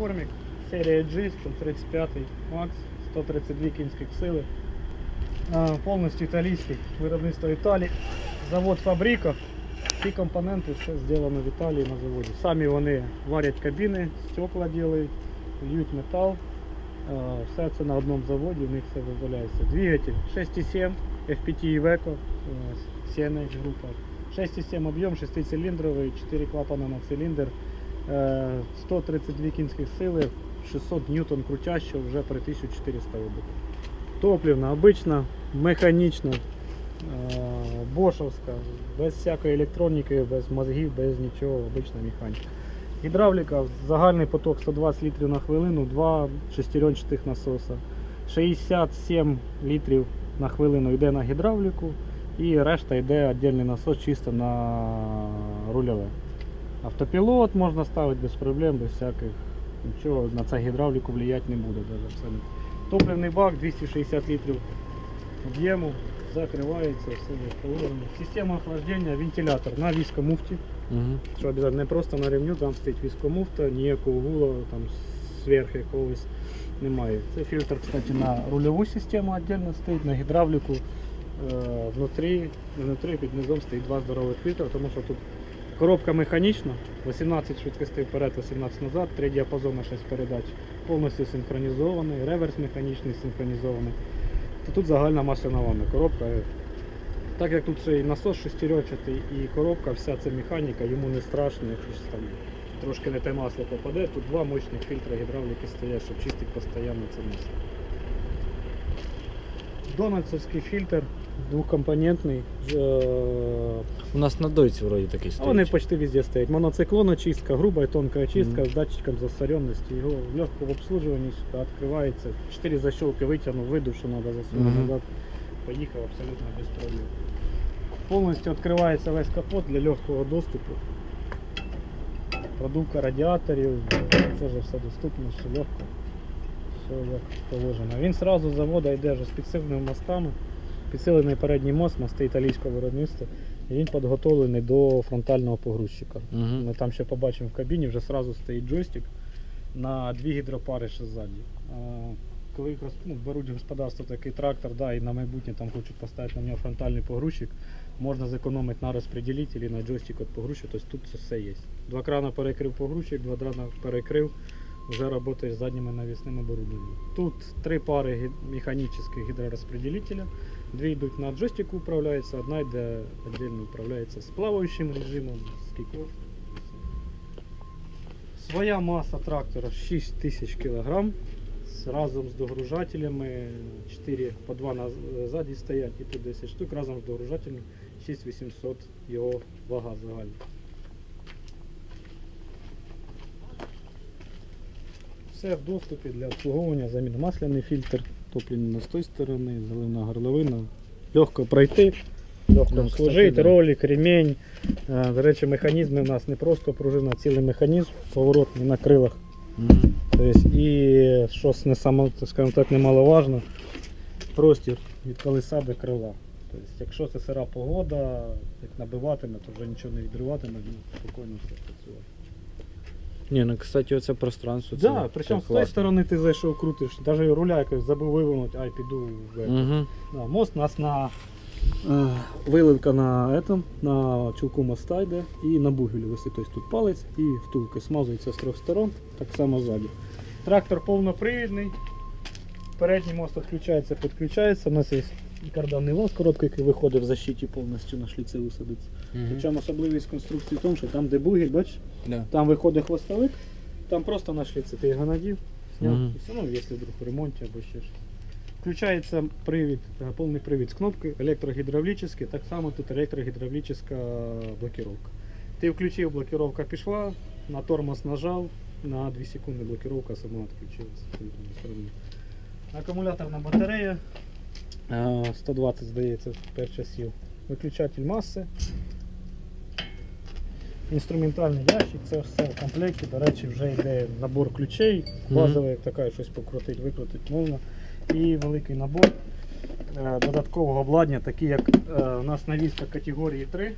платформік, серія G, 135 Max, 132 кінських сили. Повністю італійський, виробництво Італії. Завод фабрика. Всі компоненти все зроблено в Італії на заводі. Самі вони варять кабіни, стекла роблять, льють метал. Все це на одному заводі, у них все визволяється. Двигатель 6,7 FPT Iveco, CNH група. 6,7 об'єм, 6-циліндровий, 4 клапана на циліндр, 132 кінських сили, 600 ньютон крутящого вже при 1400 обертів. Топлівна, обична, механічна, е, бошовська, без всякої електроніки, без мозгів, без нічого, обична механіка. Гідравліка, загальний поток 120 літрів на хвилину, два шестеренчатих насоса. 67 літрів на хвилину йде на гідравліку і решта йде віддільний насос чисто на рульове. Автопілот можна ставити без проблем, без всяких нічого на це гідравліку влиять не буде даже абсолютно. Топливний бак 260 літрів об'єму, закривається, все як положено. Система охлаждення, вентилятор на віскомуфті. Угу. Що обов'язково не просто на ремню, там стоїть віскомуфта, ніякого гула там зверху якогось немає. Це фільтр, кстати, на рульову систему віддільно стоїть, на гідравліку. Е, внутрі, внутрі під низом стоїть два здорових фільтри, тому що тут коробка механічна, 18 швидкостей вперед, 18 назад, три діапазони 6 передач, повністю синхронізований, реверс механічний синхронізований. То тут загальна масляна ванна коробка. Так як тут ще і насос шестеречатий і коробка, вся ця механіка, йому не страшно, якщо щось там трошки не те масло попаде. Тут два мощних фільтри гідравліки стоять, щоб чистити постійно це масло. Дональдсовський фільтр двокомпонентний. е, У нас на дойці вроді такий а стоїть. Вони почти везде стоять. Моноциклон очистка, грубая тонкая очистка Мгм. с датчиком засоренности. Его легко в обслуживании сюда открывается. Четыре защелки вытянул, выйду, что надо засунуть Мгм. назад. Поехал абсолютно без проблем. Полностью открывается весь капот для легкого доступу. Продувка радіаторів, це ж все доступно, все легко. Все як положено. Він сразу з заводу йде вже з підсиленими мостами. Підсилений передній мост, мости італійського виробництва. І він підготовлений до фронтального погрузчика. Угу. Ми там ще побачимо в кабіні, вже сразу стоїть джойстик на дві гідропари ще ззаді. Коли ну, беруть господарство такий трактор, да, і на майбутнє там хочуть поставити на нього фронтальний погрузчик, можна зекономити на розпреділителі, на джойстик від погрузчика, тобто тут це все є. Два крана перекрив погрузчик, два крана перекрив, вже працюєш з задніми навісним оборудованням. Тут три пари механічних гідророзпределителя, дві йдуть на джойстику управляються, одна йде віддільно управляється з плаваючим режимом, з кіков. Своя маса трактора 6000 кг. Разом з догружателями 4 по 2 на ззаді стоять і тут 10 штук, разом з догружателем 6800 його вага загальна. Все в доступі для обслуговування, заміна масляний фільтр, топлення з тої сторони, заливна горловина. Легко пройти, легко Ну, да. ролик, ремень. Е, До речі, механізми у нас не просто пружина, а цілий механізм, поворотний на крилах. Тобто, і що не саме, скажімо так, немаловажно, простір від колеса до крила. Тобто, якщо це сира погода, як набиватиме, то вже нічого не відриватиме, спокійно все працює. Ні, ну кстати, оце пространство. Так, да, причому з тої сторони ти зайшов, крутиш, навіть руля якось забув вивернути, ай піду в Угу. Да, мост у нас на е, виливка на этом, на чулку моста йде і на бугелі висить. Тобто тут палець і втулки смазується з трьох сторон, так само ззаді. Трактор повнопривідний. Передній мост відключається, підключається. У нас є карданний вал з короткою, який виходить в защиті повністю на шліцеву садиться. Причому особливість конструкції в тому, що там, де бугель, бачиш, Да. там виходить хвостовик, там просто на шліці ти його надів, зняв, Мгм. і все, ну, якщо вдруг в ремонті або ще щось. Включається привід, е, повний привід з кнопки, електрогідравлічний, так само тут електрогідравлічна блокировка. Ти включив, блокировка пішла, на тормоз нажав, на 2 секунди блокировка сама відключилася. Акумуляторна батарея, 120 здається, 5 часів. Виключатель маси. Інструментальний ящик, це все в комплекті. До речі, вже йде набор ключей, базовий, як така, щось покрутити, викрутити можна. І великий набор е, додаткового обладнання, такі як е, у нас навіска категорії 3.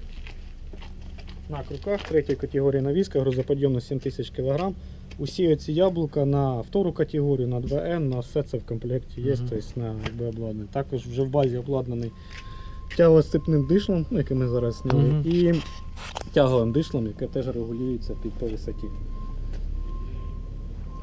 На круках, третьої категорії навіска, грузоподйомність 7000 кг. Усі ці яблука на втору категорію, на 2Н, на все це в комплекті є, тобто на якби обладнання. Також вже в базі обладнаний тягово-сцепним дишлом, ну, який ми зараз зняли, Мгм. і тяговим дишлом, яке теж регулюється під по висоті.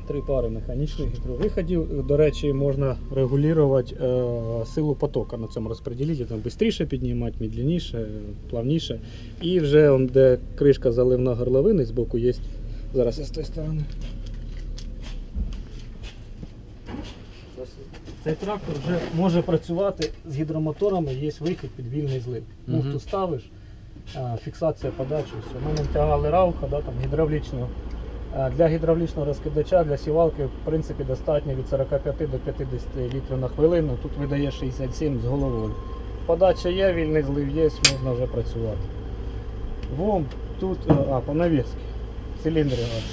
Три пари механічних гідровиходів. До речі, можна регулювати е, силу потока на цьому розподілителі. Там швидше піднімати, медленніше, плавніше. І вже де кришка заливна горловини з боку є. Зараз я з тієї сторони. Цей трактор вже може працювати з гідромоторами, є вихід під вільний злив. Муфту ставиш, фіксація подачі, все. Ми не втягали рауха, да, там, гідравлічного. А Для гідравлічного розкидача, для сівалки, в принципі, достатньо від 45 до 50 літрів на хвилину. Тут видає 67 з головою. Подача є, вільний злив є, можна вже працювати. Вом тут, а, по навіски. Циліндри аж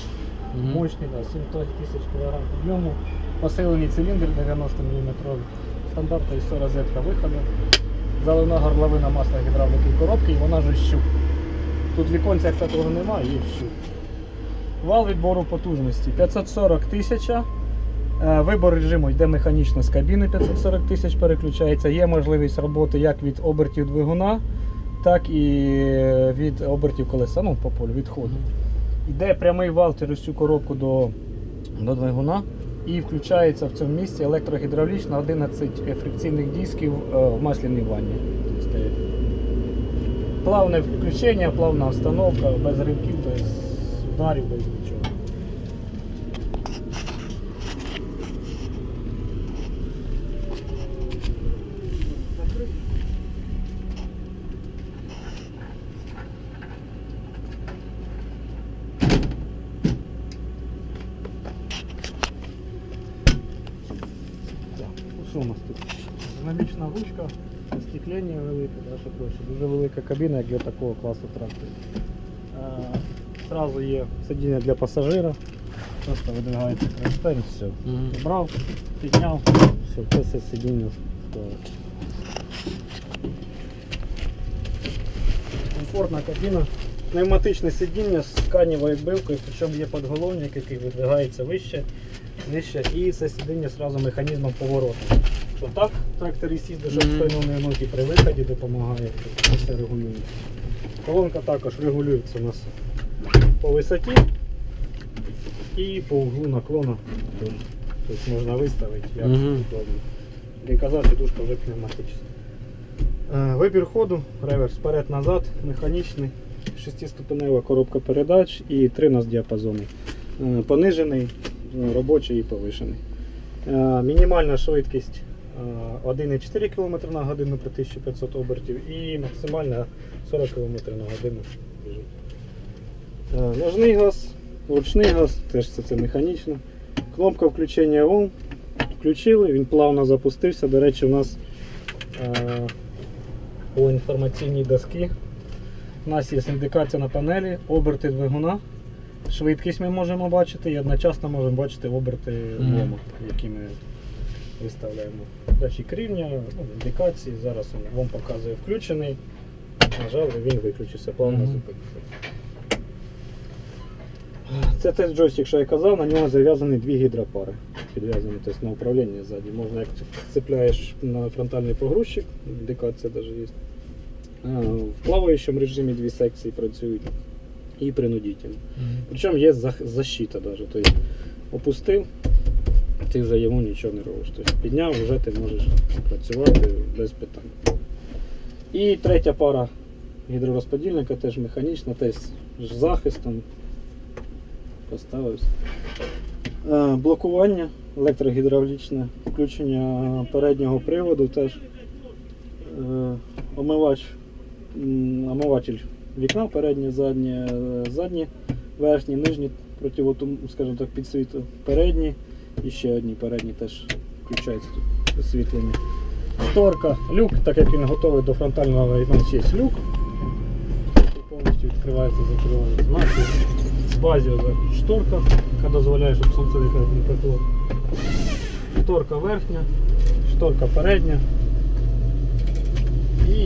Мгм. мощний, да, 7 тисяч кг підйому. Посилений циліндр 90 мм. Стандартна ІСО розетка виходу. Заливна горловина масла гідравлики коробки, і вона ж щуп. Тут віконця як такого немає, є щуп. Вал відбору потужності 540 тисяча. Е, Вибор режиму йде механічно з кабіни 540 тисяч переключається. Є можливість роботи як від обертів двигуна, так і від обертів колеса, ну по полю, від ходу. Йде прямий вал через цю коробку до, до двигуна і включається в цьому місці електрогідравлічна 11 фрикційних дисків е, в масляній ванні. Плавне включення, плавна установка, без ривків, без ударів, без нічого. що у нас тут? Динамічна ручка, остеклення велике, да, що проще. Дуже велика кабіна як для такого класу тракторів. Е, Зразу є сидіння для пасажира. Просто видвигається кронштейн, все. Мгм. Брав, підняв, все, це все сидіння стоїть. Комфортна кабіна. Пневматичне сидіння з тканевою билкою, причому є подголовник, який видвигається вище, нижче, і це сидіння одразу механізмом повороту. Що так, тракторист їздить, щоб не гнути, при виході допомагає, це все регулюється. Колонка також регулюється у нас по висоті і по углу наклону. Тобто можна виставити, як удобно. Як казав, сидушка вже пневматична. Е, Вибір ходу, реверс вперед-назад, механічний, шестиступенева коробка передач і три нас діапазони. Е, Понижений, е, робочий і повишений. Е, Мінімальна швидкість е, 1,4 км на годину при 1500 обертів і максимальна 40 км на годину. Ножний газ, ручний газ, теж це, це механічно. Кнопка включення ОН. Включили, він плавно запустився. До речі, у нас по інформаційній доски. У нас є індикація на панелі, оберти двигуна, швидкість ми можемо бачити і одночасно можемо бачити оберти лому, які ми виставляємо. Датчик рівня, ну, індикації. Зараз він вам показує включений. Нажали, він виключився, плавно Мгм. зупинився. Це теж джойстик, що я казав, на нього зав'язані дві гідропари. Підв'язані тобто, на управління ззаді. Можна як цепляєш на фронтальний погрузчик, індикація навіть є. А, В плаваючому режимі дві секції працюють і принудительно. Мгм. Причому є защита навіть. Тобто опустив, ти вже йому нічого не робиш. Тобто підняв, вже ти можеш працювати без питань. І третя пара гідророзподільника теж механічна, теж з захистом. Поставився. Е, Блокування електрогідравлічне, включення переднього приводу теж. Е, Омивач, омиватель вікна переднє, заднє, е, задні, верхні, нижні противотум, скажімо так, підсвіту. Передні і ще одні передні теж включаються тут освітлення. Шторка, люк, так як він готовий до фронтального, нас є люк. Повністю відкривається, закривається. В базі шторка, яка дозволяє, щоб сонце не пекло. Шторка верхня, шторка передня.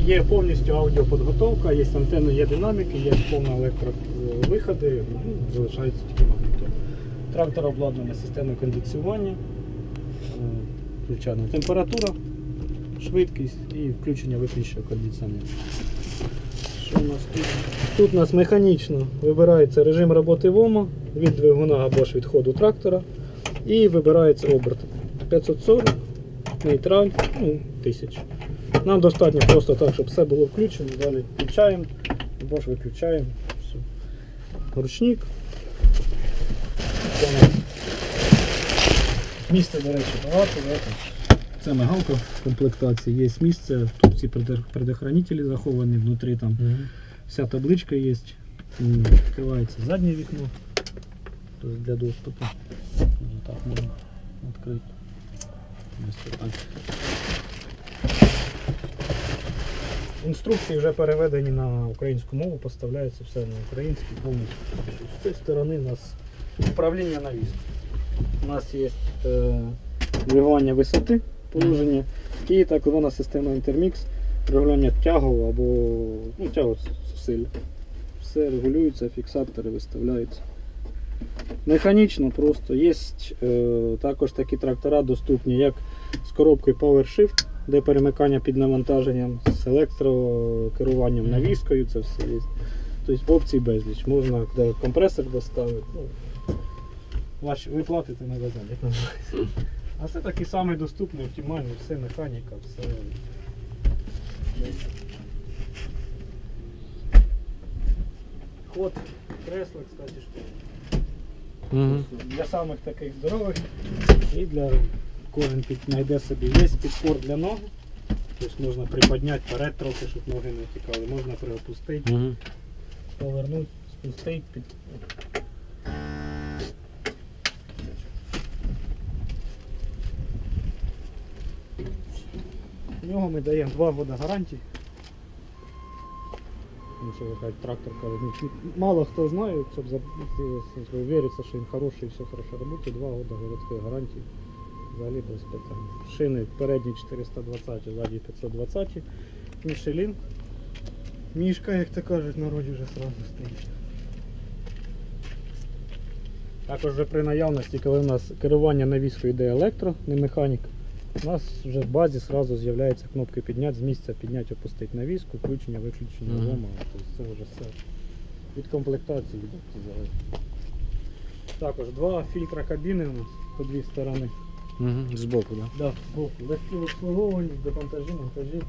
Є повністю аудіоподготовка, є антенни, є динаміки, є повна електровиходи, ну, залишається тільки магнітофон. Трактор обладнаний системою кондиціювання, е, включена температура, швидкість і включення виключення кондиціонера. Що у нас тут? Тут у нас механічно вибирається режим роботи ВОМа від двигуна або ж від ходу трактора і вибирається оберт 540, нейтраль, ну, 1000. Нам достатньо просто так, щоб все було включено, далі включаємо або ж виключаємо. Все. Ручник. Це у нас Місця, до речі, багато. Це мигалка в комплектації. Є місце, тут ці предохранителі заховані, внутрі там вся табличка є. Відкривається заднє вікно тобто для доступу. Так можна відкрити. Ось так. Інструкції вже переведені на українську мову, поставляється все на українській повністю. З цієї сторони у нас управління на віз. У нас є регулювання висоти положення і так звана система Intermix, регулювання тягу або ну, тягу зусиль. Все регулюється, фіксатори виставляються. Механічно просто. Є е, також такі трактора доступні, як з коробкою PowerShift, де перемикання під навантаженням, з електрокеруванням навіскою, це все є. Тобто опцій безліч. Можна де компресор доставити. Ну, ваші, ви платите на газон, як називається. А це такий самий доступний, оптимальний, все механіка, все. Ход кресла, кстати, що Угу. для самих таких здорових і для кожен знайде собі. Є підпор для ног. Тобто можна приподняти вперед трохи, щоб ноги не тікали. Можна приопустити, Угу. повернути, спустити. Під... У нього ми даємо 2 роки гарантії. Трактор ну, мало хто знає, щоб увериться, що він хороший і все хорошо працює, 2 роки городської гарантії. Взагалі без питань. Шини передні 420, ззаді 520. Мішелін. Мішка, як то кажуть, народі вже сразу стоїть. Також вже при наявності, коли у нас керування навіскою йде електро, не механік, у нас вже в базі зразу з'являються кнопки підняти, з місця підняти, опустити навіску, включення, виключення Мгм. лома. Тобто це вже все від комплектації залежить. Також два фільтра кабіни у нас по дві сторони. Угу. Збоку, так? Да, збоку. Легкі в обслуговуванні, демонтажі, монтажі,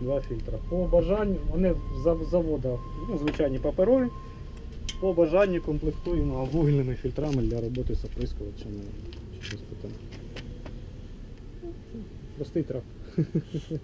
два фільтра. По бажанню, вони з зав- завода, ну, звичайні паперові. По бажанню комплектуємо вугільними фільтрами для роботи з оприскувачами. чи щось питань. Простий трактор.